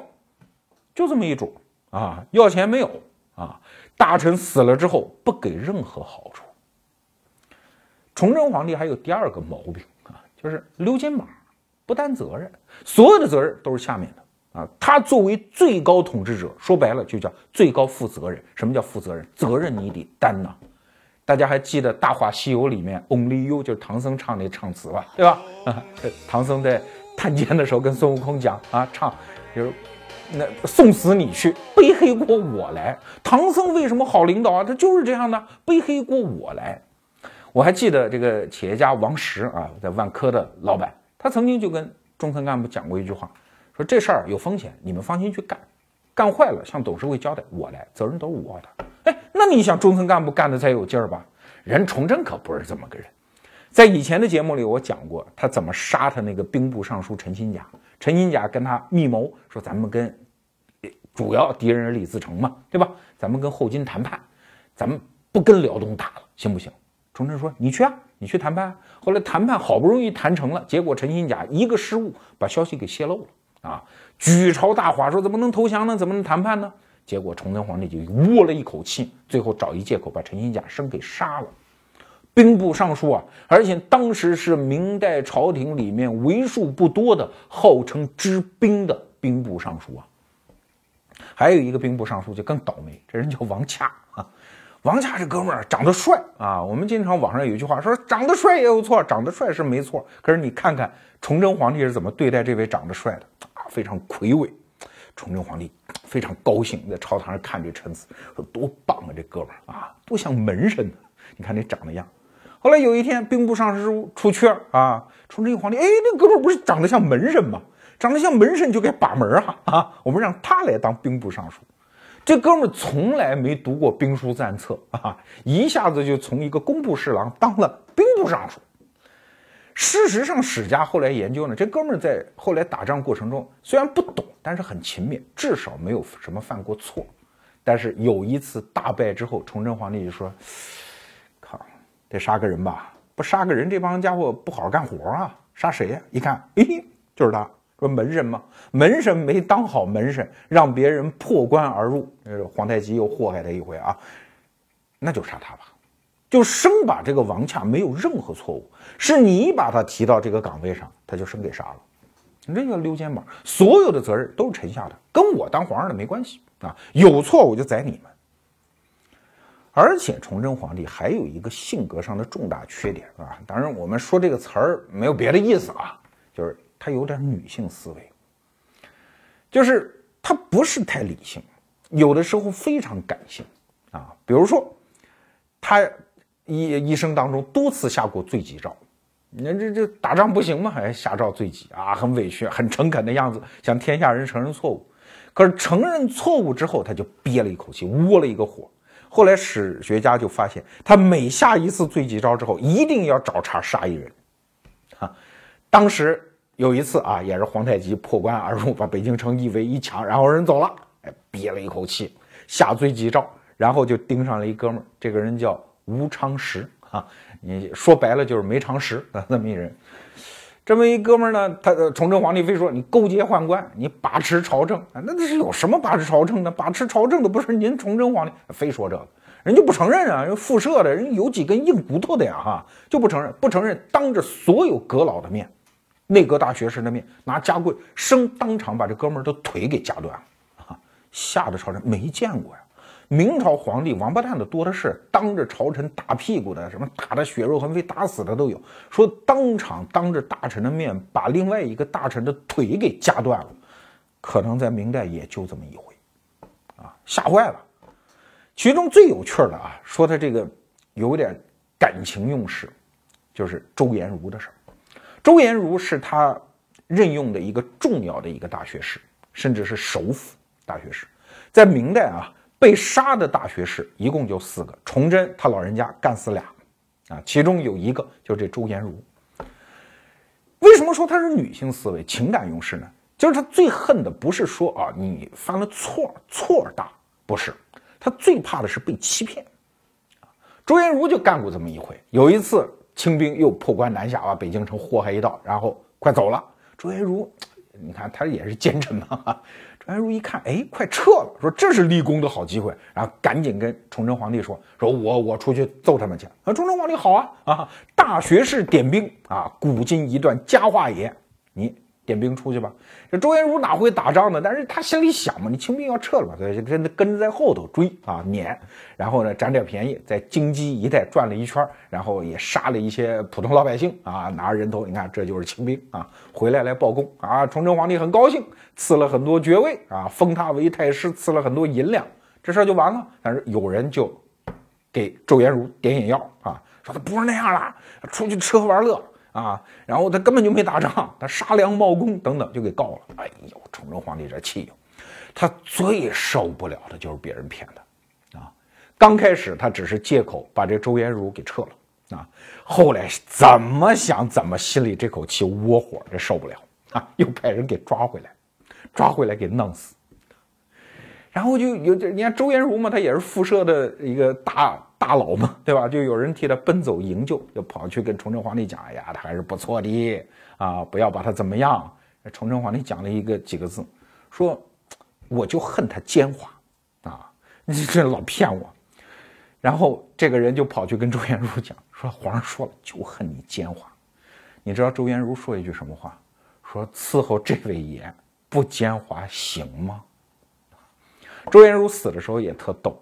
就这么一主啊！要钱没有啊？大臣死了之后不给任何好处。崇祯皇帝还有第二个毛病啊，就是溜肩膀，不担责任，所有的责任都是下面的啊。他作为最高统治者，说白了就叫最高负责人。什么叫负责任？责任你得担呐。大家还记得《大话西游》里面 “Only You” 就是唐僧唱那唱词吧？对吧？啊，唐僧在探监的时候跟孙悟空讲啊，唱就是那送死你去，背黑锅我来。唐僧为什么好领导啊？他就是这样的，背黑锅我来。我还记得这个企业家王石啊，在万科的老板，他曾经就跟中层干部讲过一句话，说这事儿有风险，你们放心去干，干坏了向董事会交代，我来，责任都是我的。哎，那你想中层干部干的才有劲儿吧？人崇祯可不是这么个人，在以前的节目里我讲过，他怎么杀他那个兵部尚书陈新甲。陈新甲跟他密谋说，咱们跟主要敌人李自成嘛，对吧？咱们跟后金谈判，咱们不跟辽东打了，行不行？崇祯说，你去啊，你去谈判。后来谈判好不容易谈成了，结果陈新甲一个失误，把消息给泄露了啊！举朝大哗，说怎么能投降呢？怎么能谈判呢？结果崇祯皇帝就窝了一口气，最后找一借口把陈新甲生给杀了。兵部尚书啊，而且当时是明代朝廷里面为数不多的号称知兵的兵部尚书啊。还有一个兵部尚书就更倒霉，这人叫王洽。王洽这哥们儿长得帅啊，我们经常网上有一句话说长得帅也有错，长得帅是没错，可是你看看崇祯皇帝是怎么对待这位长得帅的啊，非常魁伟。崇祯皇帝非常高兴，在朝堂上看这臣子，说多棒啊，这哥们儿啊，多像门神呢！你看这长得样。后来有一天，兵部尚书出缺啊，崇祯皇帝，哎，那哥们儿不是长得像门神吗？长得像门神就该把门啊啊！我们让他来当兵部尚书。这哥们儿从来没读过兵书战策啊，一下子就从一个工部侍郎当了兵部尚书。事实上，史家后来研究呢，这哥们儿在后来打仗过程中虽然不懂，但是很勤勉，至少没有什么犯过错。但是有一次大败之后，崇祯皇帝就说：“靠，得杀个人吧？不杀个人，这帮家伙不好好干活啊！杀谁呀？一看，哎，就是他，说门神嘛，门神没当好门神，让别人破关而入，皇太极又祸害他一回啊，那就杀他吧。”就生把这个王洽没有任何错误，是你把他提到这个岗位上，他就生给杀了。你这叫溜肩膀，所有的责任都是臣下的，跟我当皇上的没关系啊。有错我就宰你们。而且崇祯皇帝还有一个性格上的重大缺点啊，当然我们说这个词儿没有别的意思啊，就是他有点女性思维，就是他不是太理性，有的时候非常感性啊。比如说他。一一生当中多次下过罪己诏，你这这打仗不行吗？还下诏罪己啊，很委屈，很诚恳的样子，向天下人承认错误。可是承认错误之后，他就憋了一口气，窝了一个火。后来史学家就发现，他每下一次罪己诏之后，一定要找茬杀一人。哈，当时有一次啊，也是皇太极破关而入，把北京城一围一抢，然后人走了，哎，憋了一口气，下罪己诏，然后就盯上了一哥们儿，这个人叫。吴昌识啊，你说白了就是没常识啊，这么一人，这么一哥们儿呢，他崇祯皇帝非说你勾结宦官，你把持朝政啊，那这是有什么把持朝政的？把持朝政的不是您崇祯皇帝，非说这个，人就不承认啊，人复社的人有几根硬骨头的呀，哈，就不承认，不承认，当着所有阁老的面，内阁大学士的面，拿夹棍生当场把这哥们儿的腿给夹断了，啊，吓得朝臣没见过呀。明朝皇帝王八蛋的多的是，当着朝臣打屁股的，什么打的血肉横飞、打死的都有。说当场当着大臣的面把另外一个大臣的腿给夹断了，可能在明代也就这么一回，啊，吓坏了。其中最有趣的啊，说他这个有点感情用事，就是周延儒的事儿。周延儒是他任用的一个重要的一个大学士，甚至是首辅大学士，在明代啊。被杀的大学士一共就四个，崇祯他老人家干死俩，啊，其中有一个就是这周延儒。为什么说他是女性思维、情感用事呢？就是他最恨的不是说啊你犯了错，错大，不是，他最怕的是被欺骗。周延儒就干过这么一回，有一次清兵又破关南下，把北京城祸害一道，然后快走了，周延儒，你看他也是奸臣嘛。周延儒一看，哎，快撤了！说这是立功的好机会，然后赶紧跟崇祯皇帝说：“说我我出去揍他们去。”啊，崇祯皇帝好啊啊！大学士点兵啊，古今一段佳话也。点兵出去吧。这周延儒哪会打仗呢？但是他心里想嘛，你清兵要撤了嘛，所以就跟跟着在后头追啊撵，然后呢占点便宜，在京畿一带转了一圈，然后也杀了一些普通老百姓啊，拿着人头，你看这就是清兵啊，回来来报功啊。崇祯皇帝很高兴，赐了很多爵位啊，封他为太师，赐了很多银两，这事儿就完了。但是有人就给周延儒点眼药啊，说他不是那样了，出去吃喝玩乐。啊，然后他根本就没打仗，他杀良冒功等等，就给告了。哎呦，崇祯皇帝这气哟，他最受不了的就是别人骗他，啊，刚开始他只是借口把这周延儒给撤了，啊，后来怎么想怎么心里这口气窝火，这受不了啊，又派人给抓回来，抓回来给弄死。然后就有这，你看周延儒嘛，他也是复社的一个大。大佬嘛，对吧？就有人替他奔走营救，就跑去跟崇祯皇帝讲：“哎呀，他还是不错的啊，不要把他怎么样。”崇祯皇帝讲了一个几个字，说：“我就恨他奸猾啊，你这老骗我。”然后这个人就跑去跟周延儒讲说：“皇上说了，就恨你奸猾。”你知道周延儒说一句什么话？说：“伺候这位爷不奸猾行吗？”周延儒死的时候也特逗，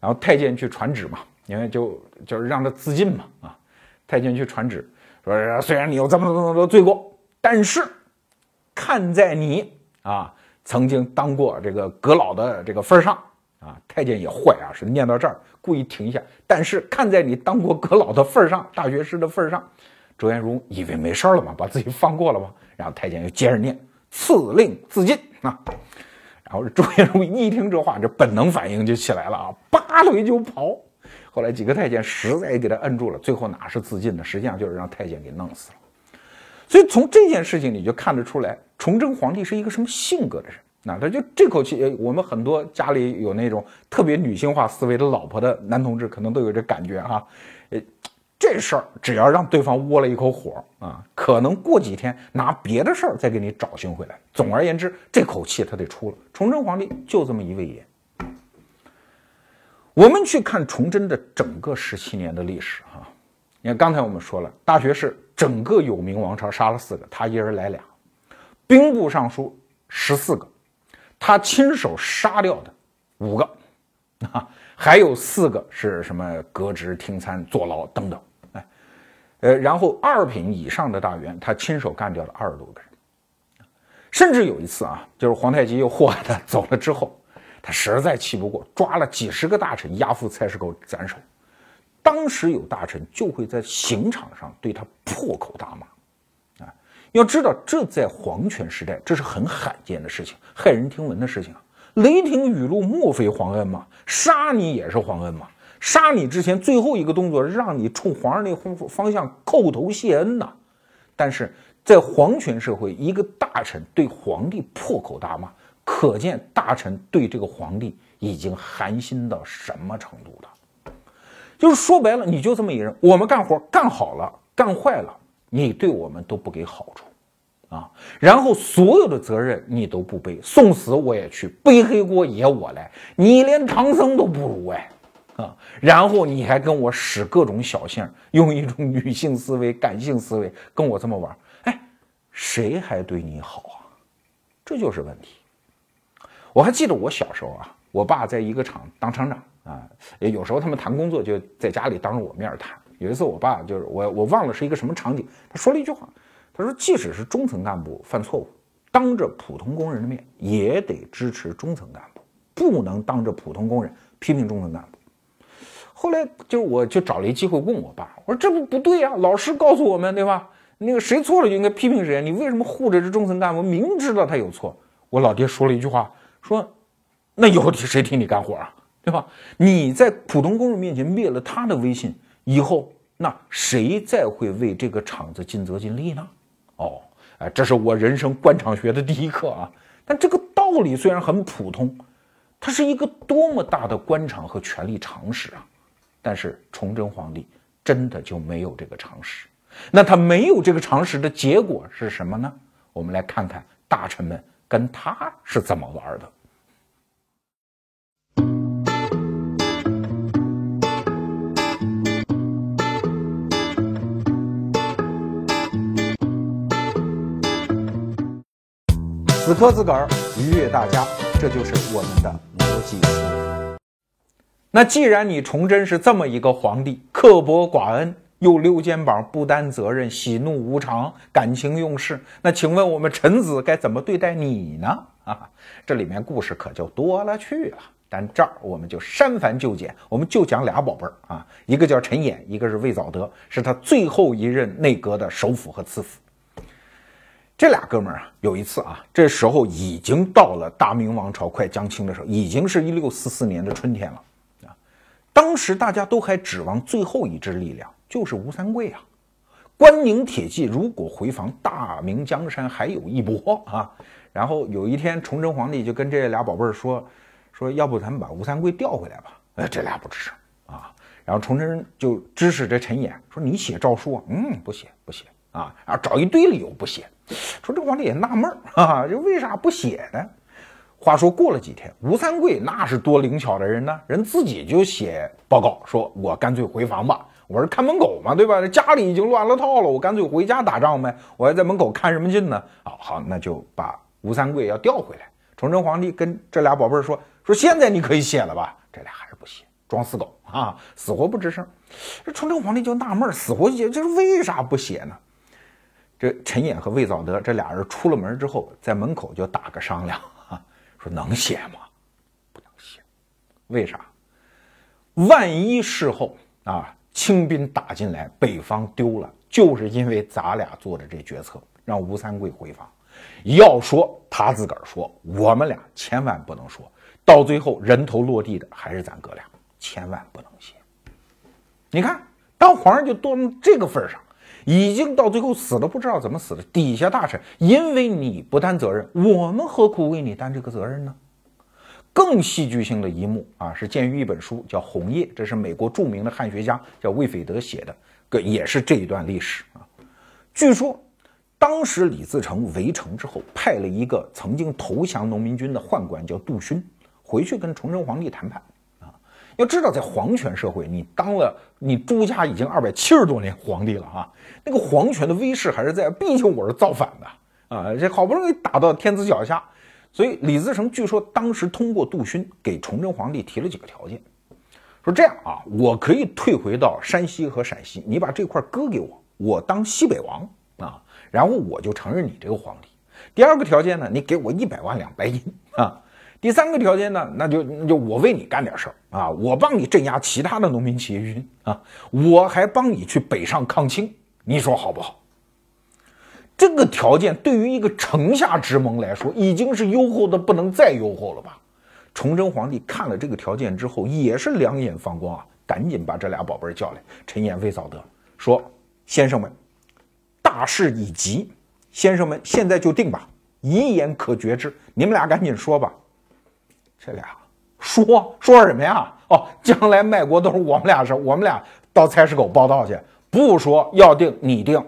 然后太监去传旨嘛。因为就就是让他自尽嘛啊，太监去传旨说，虽然你有这么多这么多罪过，但是看在你啊曾经当过这个阁老的这个份上啊，太监也坏啊，是念到这儿故意停一下。但是看在你当过阁老的份上，大学士的份上，周延儒以为没事了嘛，把自己放过了嘛。然后太监又接着念，赐令自尽啊。然后周延儒一听这话，这本能反应就起来了啊，拔腿就跑。后来几个太监实在给他摁住了，最后哪是自尽呢？实际上就是让太监给弄死了。所以从这件事情你就看得出来，崇祯皇帝是一个什么性格的人。那他就这口气，我们很多家里有那种特别女性化思维的老婆的男同志，可能都有这感觉哈。呃，这事儿只要让对方窝了一口火啊，可能过几天拿别的事儿再给你找寻回来。总而言之，这口气他得出了。崇祯皇帝就这么一位爷。我们去看崇祯的整个十七年的历史，哈，你看刚才我们说了，大学士整个有名王朝杀了四个，他一人来俩；兵部尚书十四个，他亲手杀掉的五个，啊，还有四个是什么革职、听参、坐牢等等，哎，呃，然后二品以上的大员，他亲手干掉了二十多个人，甚至有一次啊，就是皇太极又祸害他走了之后。他实在气不过，抓了几十个大臣押赴菜市口斩首。当时有大臣就会在刑场上对他破口大骂，啊，要知道这在皇权时代这是很罕见的事情，骇人听闻的事情啊。雷霆雨露莫非皇恩吗？杀你也是皇恩吗？杀你之前最后一个动作让你冲皇上那方方向叩头谢恩呐。但是在皇权社会，一个大臣对皇帝破口大骂。可见大臣对这个皇帝已经寒心到什么程度了？就是说白了，你就这么一人，我们干活干好了，干坏了，你对我们都不给好处，啊，然后所有的责任你都不背，送死我也去，背黑锅也我来，你连唐僧都不如哎，啊，然后你还跟我使各种小性，用一种女性思维、感性思维跟我这么玩，哎，谁还对你好啊？这就是问题。我还记得我小时候啊，我爸在一个厂当厂长啊，有时候他们谈工作就在家里当着我面谈。有一次我爸就是我，我忘了是一个什么场景，他说了一句话，他说即使是中层干部犯错误，当着普通工人的面也得支持中层干部，不能当着普通工人批评中层干部。后来就我就找了一机会问我爸，我说这不不对呀，老师告诉我们对吧？那个谁错了就应该批评谁，你为什么护着这中层干部，明知道他有错？我老爹说了一句话。说，那以后谁替你干活啊？对吧？你在普通工人面前灭了他的威信，以后那谁再会为这个厂子尽责尽力呢？哦，哎，这是我人生官场学的第一课啊！但这个道理虽然很普通，它是一个多么大的官场和权力常识啊！但是崇祯皇帝真的就没有这个常识。那他没有这个常识的结果是什么呢？我们来看看大臣们跟他是怎么玩的。死磕自个儿，愉悦大家，这就是我们的逻辑思维。那既然你崇祯是这么一个皇帝，刻薄寡恩，又溜肩膀，不担责任，喜怒无常，感情用事，那请问我们臣子该怎么对待你呢？啊，这里面故事可就多了去了。但这儿我们就删繁就简，我们就讲俩宝贝儿啊，一个叫陈演，一个是魏藻德，是他最后一任内阁的首辅和次辅。这俩哥们儿啊，有一次啊，这时候已经到了大明王朝快将倾的时候，已经是一六四四年的春天了啊。当时大家都还指望最后一支力量，就是吴三桂啊。关宁铁骑如果回防，大明江山还有一搏啊。然后有一天，崇祯皇帝就跟这俩宝贝儿说。说要不咱们把吴三桂调回来吧？哎，这俩不吱声啊。然后崇祯就指使这陈演说：“你写诏书啊？”嗯，不写，不写啊。啊找一堆理由不写。说这皇帝也纳闷儿啊，就为啥不写呢？话说过了几天，吴三桂那是多灵巧的人呢，人自己就写报告说：“我干脆回防吧，我是看门狗嘛，对吧？家里已经乱了套了，我干脆回家打仗呗。我还在门口看什么劲呢？啊，好，那就把吴三桂要调回来。”崇祯皇帝跟这俩宝贝儿说。说现在你可以写了吧？这俩还是不写，装死狗啊，死活不吱声。这崇祯皇帝就纳闷，死活写，这是为啥不写呢？这陈演和魏藻德这俩人出了门之后，在门口就打个商量，说能写吗？不能写，为啥？万一事后啊，清兵打进来，北方丢了，就是因为咱俩做的这决策，让吴三桂回防。要说他自个儿说，我们俩千万不能说。到最后人头落地的还是咱哥俩，千万不能写。你看，当皇上就到这个份上，已经到最后死了，不知道怎么死的。底下大臣因为你不担责任，我们何苦为你担这个责任呢？更戏剧性的一幕啊，是鉴于一本书叫《红叶》，这是美国著名的汉学家叫魏斐德写的，个也是这一段历史啊。据说当时李自成围城之后，派了一个曾经投降农民军的宦官叫杜勋。回去跟崇祯皇帝谈判！要知道，在皇权社会，你当了你朱家已经二百七十多年皇帝了啊，那个皇权的威势还是在。毕竟我是造反的啊，这好不容易打到天子脚下，所以李自成据说当时通过杜勋给崇祯皇帝提了几个条件，说这样啊，我可以退回到山西和陕西，你把这块割给我，我当西北王啊，然后我就承认你这个皇帝。第二个条件呢，你给我一百万两白银啊。第三个条件呢，那就那就我为你干点事儿啊，我帮你镇压其他的农民起义军啊，我还帮你去北上抗清，你说好不好？这个条件对于一个城下之盟来说，已经是优厚的不能再优厚了吧？崇祯皇帝看了这个条件之后，也是两眼放光啊，赶紧把这俩宝贝叫来，陈演、魏藻德，说：“先生们，大势已急，先生们现在就定吧，一言可决之，你们俩赶紧说吧。”这俩说说什么呀？哦，将来卖国都是我们俩事我们俩到菜市口报道去。不说要定你定。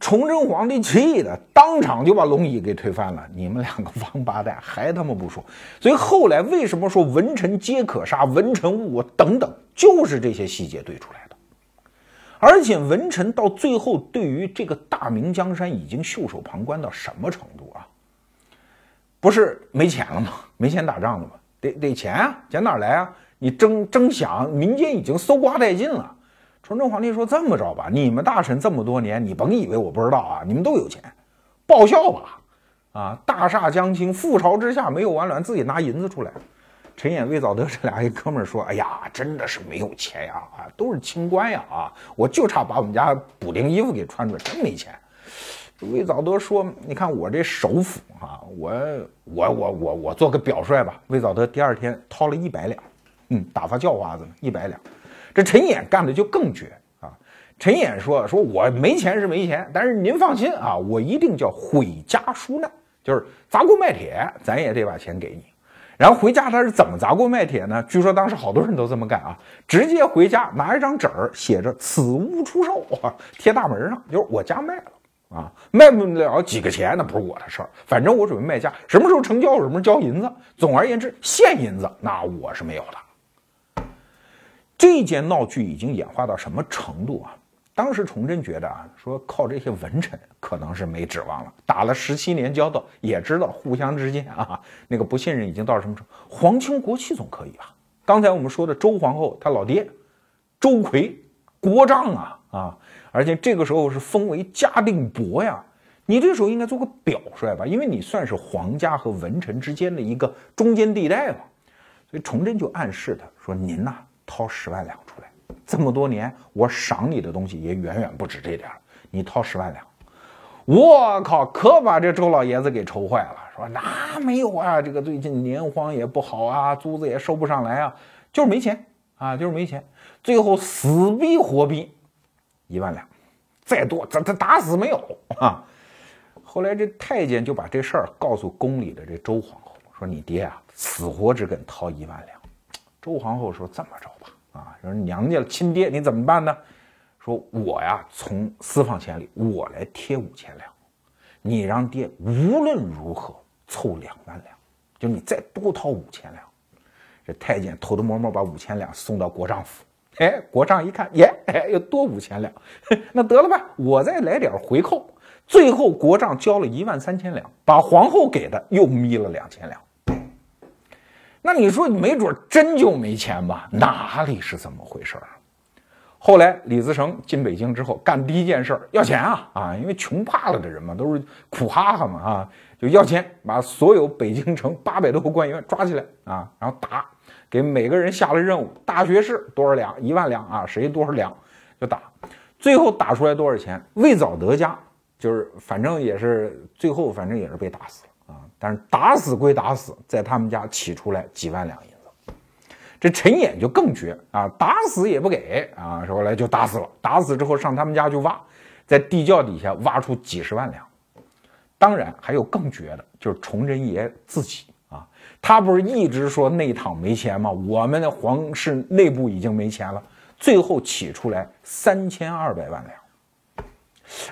崇祯皇帝气的当场就把龙椅给推翻了。你们两个王八蛋，还他妈不说！所以后来为什么说文臣皆可杀，文臣误我等等，就是这些细节对出来的。而且文臣到最后对于这个大明江山已经袖手旁观到什么程度啊？不是没钱了吗？没钱打仗了吗？得得钱啊，钱哪来啊？你争争饷，民间已经搜刮殆尽了。崇祯皇帝说：“这么着吧，你们大臣这么多年，你甭以为我不知道啊，你们都有钱，报效吧。啊，大厦将倾，覆巢之下没有完卵，自己拿银子出来。”陈演、魏藻德这俩一哥们儿说：“哎呀，真的是没有钱呀，啊，都是清官呀，啊，我就差把我们家补丁衣服给穿出来，真没钱。”魏藻德说：“你看我这首府啊，我我我我我做个表率吧。”魏藻德第二天掏了一百两，嗯，打发叫花子呢，一百两。这陈演干的就更绝啊！陈演说：“说我没钱是没钱，但是您放心啊，我一定叫毁家纾难，就是砸锅卖铁，咱也得把钱给你。然后回家他是怎么砸锅卖铁呢？据说当时好多人都这么干啊，直接回家拿一张纸儿写着‘此屋出售’啊，贴大门上，就是我家卖了。”啊，卖不了几个钱，那不是我的事儿。反正我准备卖家，什么时候成交，什么时候交银子。总而言之，现银子那我是没有的。这件闹剧已经演化到什么程度啊？当时崇祯觉得啊，说靠这些文臣可能是没指望了。打了十七年交道，也知道互相之间啊，那个不信任已经到什么程度。皇亲国戚总可以吧？刚才我们说的周皇后，她老爹周奎，国丈啊啊，而且这个时候是封为嘉定伯呀。你这时候应该做个表率吧，因为你算是皇家和文臣之间的一个中间地带嘛。所以崇祯就暗示他说：“您呐，掏十万两出来。”这么多年，我赏你的东西也远远不止这点儿。你掏十万两，我靠，可把这周老爷子给愁坏了。说那没有啊？这个最近年荒也不好啊，租子也收不上来啊，就是没钱啊，就是没钱。最后死逼活逼，一万两，再多咱他打死没有啊。后来这太监就把这事儿告诉宫里的这周皇后，说你爹啊，死活只肯掏一万两。周皇后说这么着吧。啊，说娘家亲爹，你怎么办呢？说我呀，从私房钱里我来贴五千两，你让爹无论如何凑两万两，就你再多掏五千两。这太监偷偷摸摸把五千两送到国丈府，哎，国丈一看，耶，哎，又多五千两，那得了吧，我再来点回扣。最后国丈交了一万三千两，把皇后给的又眯了两千两。那你说没准真就没钱吧？哪里是怎么回事儿？后来李自成进北京之后，干第一件事要钱啊啊！因为穷怕了的人嘛，都是苦哈哈嘛啊，就要钱，把所有北京城八百多个官员抓起来啊，然后打，给每个人下了任务：大学士多少两？一万两啊，谁多少两就打。最后打出来多少钱？魏藻德家就是反正也是最后反正也是被打死了啊。但是打死归打死，在他们家起出来几万两银子，这陈演就更绝啊，打死也不给啊，说来就打死了。打死之后上他们家去挖，在地窖底下挖出几十万两。当然还有更绝的，就是崇祯爷自己，他不是一直说内堂没钱吗？我们的皇室内部已经没钱了，最后起出来三千二百万两。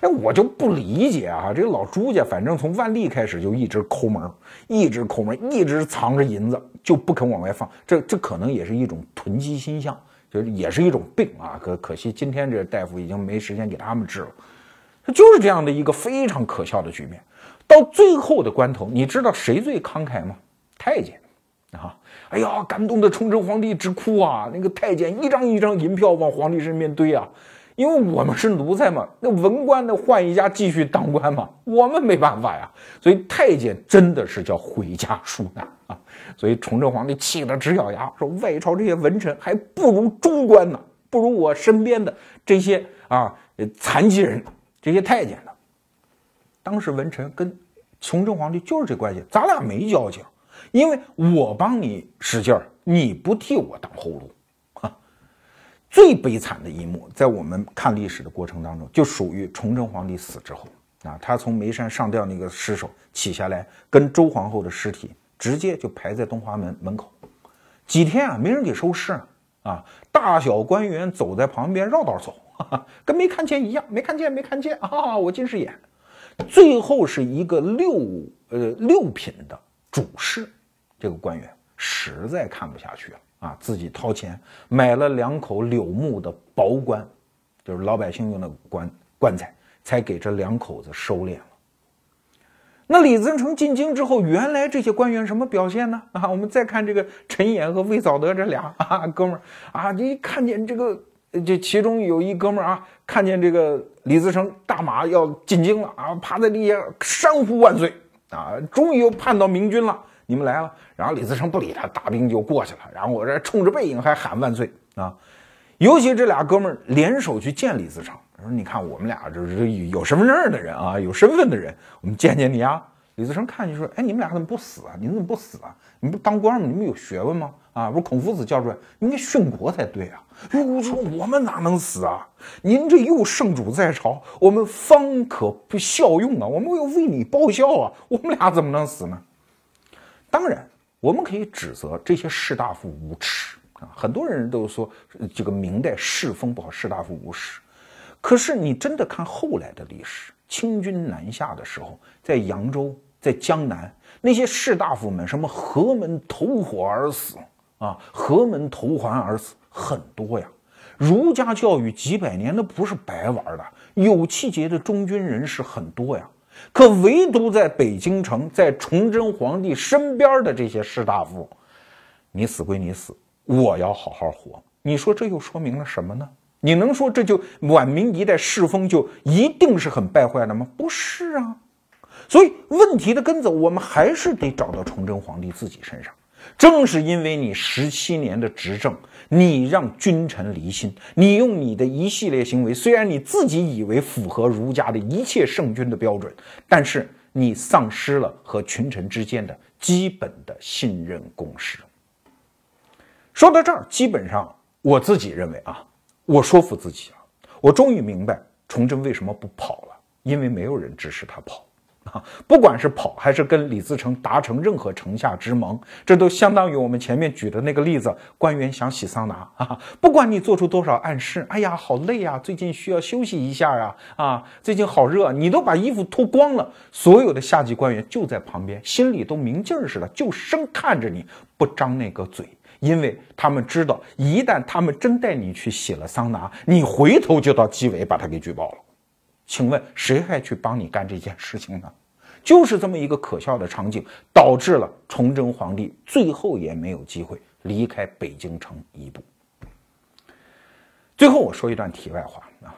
哎，我就不理解啊！这个老朱家，反正从万历开始就一直抠门，一直抠门，一直藏着银子，就不肯往外放。这这可能也是一种囤积心象，就是也是一种病啊。可可惜今天这大夫已经没时间给他们治了。他就是这样的一个非常可笑的局面。到最后的关头，你知道谁最慷慨吗？太监啊！哎呀，感动的崇祯皇帝直哭啊！那个太监一张一张银票往皇帝身边堆啊。因为我们是奴才嘛，那文官的换一家继续当官嘛，我们没办法呀。所以太监真的是叫回家纾难啊。所以崇祯皇帝气得直咬牙，说外朝这些文臣还不如中官呢，不如我身边的这些啊残疾人，这些太监呢。当时文臣跟崇祯皇帝就是这关系，咱俩没交情，因为我帮你使劲儿，你不替我挡后路。最悲惨的一幕，在我们看历史的过程当中，就属于崇祯皇帝死之后啊，他从眉山上吊那个尸首起下来，跟周皇后的尸体直接就排在东华门门口，几天啊，没人给收尸啊，大小官员走在旁边绕道走，跟没看见一样，没看见，没看见啊，我近视眼。最后是一个六呃六品的主事，这个官员实在看不下去了。啊，自己掏钱买了两口柳木的薄棺，就是老百姓用的棺棺材，才给这两口子收敛了。那李自成进京之后，原来这些官员什么表现呢？啊，我们再看这个陈演和魏藻德这俩啊哥们儿啊，你看见这个，这其中有一哥们儿啊，看见这个李自成大马要进京了啊，趴在地下山呼万岁啊，终于又盼到明君了。你们来了，然后李自成不理他，大兵就过去了。然后我这冲着背影还喊万岁啊！尤其这俩哥们儿联手去见李自成，说：“你看我们俩就是有身份证的人啊，有身份的人，我们见见你啊。”李自成看就说：“哎，你们俩怎么不死啊？你们怎么不死啊？你不当官吗？你们有学问吗？啊，不是孔夫子教出来，应该殉国才对啊！我，说我们哪能死啊？您这又圣主在朝，我们方可不效用啊！我们要为你报效啊！我们俩怎么能死呢？”当然，我们可以指责这些士大夫无耻啊！很多人都说这个明代世风不好，士大夫无耻。可是你真的看后来的历史，清军南下的时候，在扬州、在江南，那些士大夫们什么何门投火而死啊，何门投环而死很多呀。儒家教育几百年那不是白玩的，有气节的中军人士很多呀。可唯独在北京城，在崇祯皇帝身边的这些士大夫，你死归你死，我要好好活。你说这又说明了什么呢？你能说这就晚明一代世风就一定是很败坏的吗？不是啊。所以问题的根子，我们还是得找到崇祯皇帝自己身上。正是因为你十七年的执政，你让君臣离心，你用你的一系列行为，虽然你自己以为符合儒家的一切圣君的标准，但是你丧失了和群臣之间的基本的信任共识。说到这儿，基本上我自己认为啊，我说服自己了，我终于明白崇祯为什么不跑了，因为没有人支持他跑。啊，不管是跑还是跟李自成达成任何城下之盟，这都相当于我们前面举的那个例子，官员想洗桑拿啊。不管你做出多少暗示，哎呀，好累啊，最近需要休息一下啊，啊，最近好热，你都把衣服脱光了，所有的下级官员就在旁边，心里都明镜似的，就生看着你不张那个嘴，因为他们知道，一旦他们真带你去洗了桑拿，你回头就到纪委把他给举报了。请问谁还去帮你干这件事情呢？就是这么一个可笑的场景，导致了崇祯皇帝最后也没有机会离开北京城一步。最后我说一段题外话啊，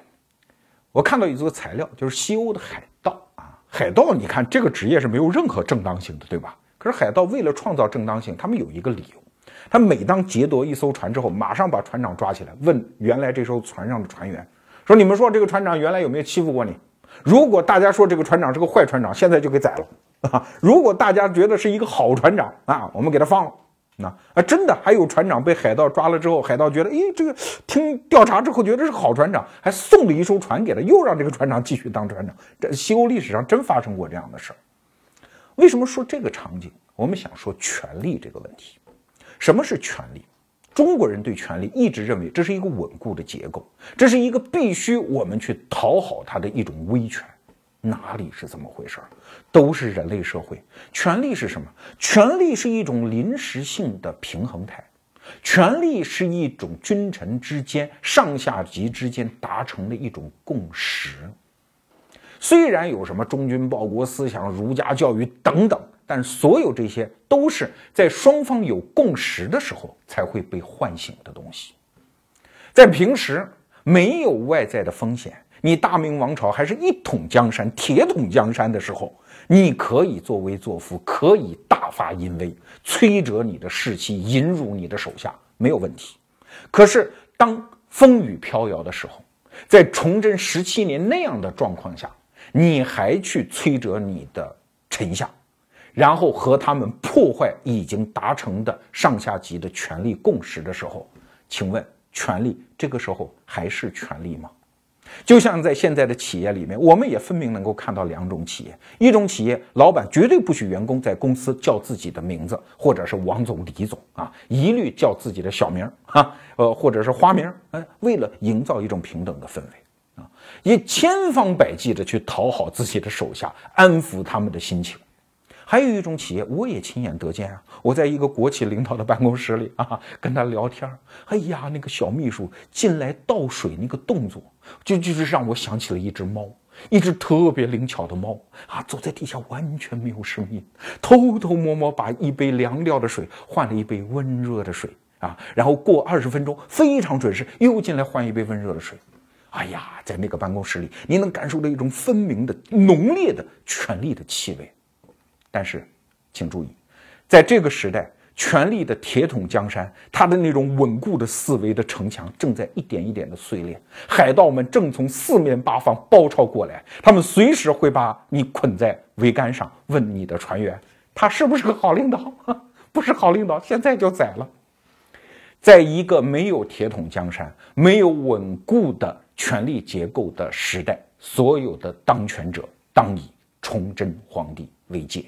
我看到一组材料，就是西欧的海盗啊，海盗，你看这个职业是没有任何正当性的，对吧？可是海盗为了创造正当性，他们有一个理由，他每当劫夺一艘船之后，马上把船长抓起来，问原来这艘船上的船员，说你们说这个船长原来有没有欺负过你？如果大家说这个船长是个坏船长，现在就给宰了 啊！如果大家觉得是一个好船长啊，我们给他放了。那啊，真的还有船长被海盗抓了之后，海盗觉得，诶，这个听调查之后觉得是好船长，还送了一艘船给他，又让这个船长继续当船长。这西欧历史上真发生过这样的事儿。为什么说这个场景？我们想说权力这个问题。什么是权力？中国人对权力一直认为这是一个稳固的结构，这是一个必须我们去讨好他的一种威权，哪里是这么回事儿？都是人类社会，权力是什么？权力是一种临时性的平衡态，权力是一种君臣之间、上下级之间达成的一种共识。虽然有什么忠君报国思想、儒家教育等等。但所有这些都是在双方有共识的时候才会被唤醒的东西。在平时没有外在的风险，你大明王朝还是一统江山、铁桶江山的时候，你可以作威作福，可以大发淫威，摧折你的士气，引辱你的手下，没有问题。可是当风雨飘摇的时候，在崇祯十七年那样的状况下，你还去摧折你的臣下？然后和他们破坏已经达成的上下级的权力共识的时候，请问权力这个时候还是权力吗？就像在现在的企业里面，我们也分明能够看到两种企业：一种企业老板绝对不许员工在公司叫自己的名字，或者是王总、李总啊，一律叫自己的小名啊，呃，或者是花名，哎，为了营造一种平等的氛围啊，也千方百计的去讨好自己的手下，安抚他们的心情。还有一种企业，我也亲眼得见啊！我在一个国企领导的办公室里啊，跟他聊天哎呀，那个小秘书进来倒水那个动作，就就是让我想起了一只猫，一只特别灵巧的猫啊，走在地下完全没有声音，偷偷摸摸把一杯凉掉的水换了一杯温热的水啊，然后过二十分钟非常准时又进来换一杯温热的水。哎呀，在那个办公室里，你能感受到一种分明的浓烈的权力的气味。但是，请注意，在这个时代，权力的铁桶江山，它的那种稳固的四维的城墙正在一点一点的碎裂，海盗们正从四面八方包抄过来，他们随时会把你捆在桅杆上，问你的船员，他是不是个好领导？不是好领导，现在就宰了。在一个没有铁桶江山、没有稳固的权力结构的时代，所有的当权者当以崇祯皇帝为戒。